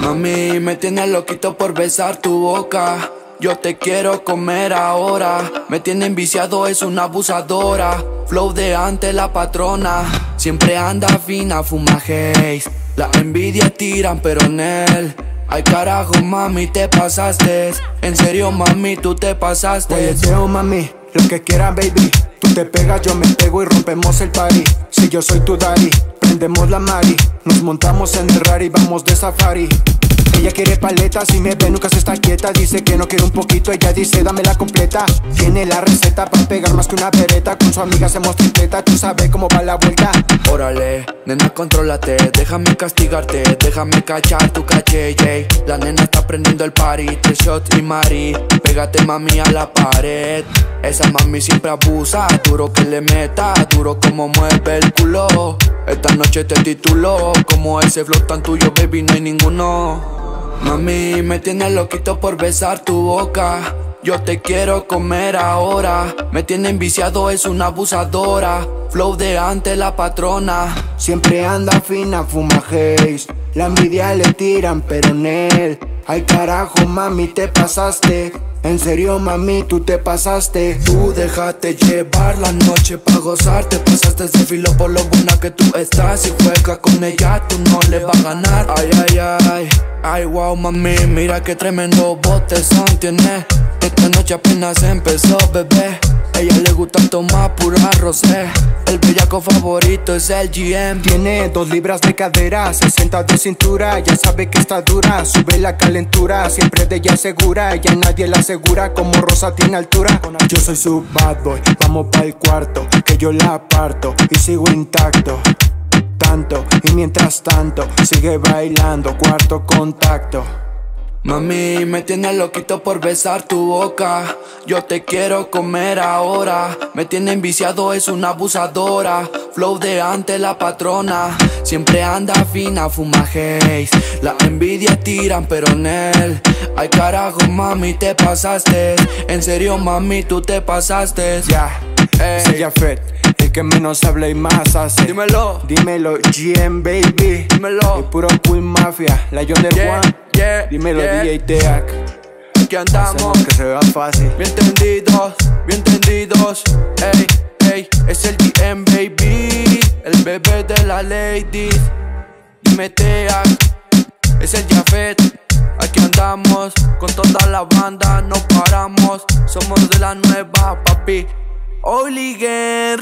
Mami, me tienes loquito por besar tu boca. Yo te quiero comer ahora. Me tiene enviciado, es una abusadora. Flow de ante la patrona. Siempre anda fina, fuma haze. La envidia tiran, pero en él. Ay carajo, mami, te pasaste. En serio, mami, tú te pasaste. Oye, mami, lo que quieras, baby. Tú te pegas, yo me pego y rompemos el party. Si yo soy tu daddy, prendemos la mari. Nos montamos en el rari, vamos de safari. Ella quiere paletas y me ve, nunca se está quieta. Dice que no quiere un poquito, ella dice dame la completa. Tiene la receta para pegar más que una pereta. Con su amiga hacemos tripleta, tú sabes cómo va la vuelta. Órale, nena, contrólate, déjame castigarte, déjame cachar tu caché, yay. La nena está prendiendo el party, tres shots y mari. Pégate, mami, a la pared. Esa mami siempre abusa, duro que le meta, duro como mueve el culo. Esta noche te titulo, como ese flow tan tuyo, baby, no hay ninguno. Mami, me tienes loquito por besar tu boca. Yo te quiero comer ahora. Me tiene enviciado, es una abusadora. Flow de ante la patrona. Siempre anda fina, fuma haze. La envidia le tiran, pero en él. Ay carajo, mami, te pasaste. En serio, mami, tú te pasaste. Tú déjate llevar la noche pa' gozar. Te pasaste de filo por lo buena que tú estás. Si juegas con ella, tú no le vas a ganar. Ay, ay, ay. Ay, wow, mami, mira qué tremendo bote son tiene. Esta noche apenas empezó, bebé. ella le gusta tomar pura rosé. El bellaco favorito es el GM. Tiene dos libras de cadera, 60 de cintura. Ya sabe que está dura, sube la calentura. Siempre de ella segura, ya nadie la asegura. Como Rosa tiene altura. Yo soy su bad boy, vamos para el cuarto. Que yo la aparto y sigo intacto y mientras tanto sigue bailando cuarto contacto. Mami, me tienes loquito por besar tu boca. Yo te quiero comer ahora. Me tiene enviciado, es una abusadora. Flow de ante la patrona. Siempre anda fina, fuma haze. La envidia tiran, pero en él. Ay, carajo, mami, te pasaste. En serio, mami, tú te pasaste. Ya, yeah. Fed que menos habla y más hace. Dímelo, dímelo, GM baby. Dímelo, el puro Queen Mafia, la John del One. dímelo, DJ Teac. Aquí andamos, que se vea fácil. Bien tendidos, bien tendidos. Ey, ey, es el GM baby. El bebé de la ladies. Dime Teac, es el Jafet. Aquí andamos con toda la banda, no paramos. Somos de la nueva, papi. Oligan.